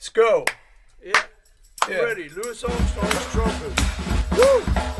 Let's go. Yeah. yeah. Ready. Louis Armstrong's trumpet. Woo!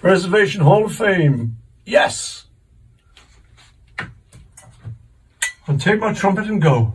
Preservation Hall of Fame. Yes. And take my trumpet and go.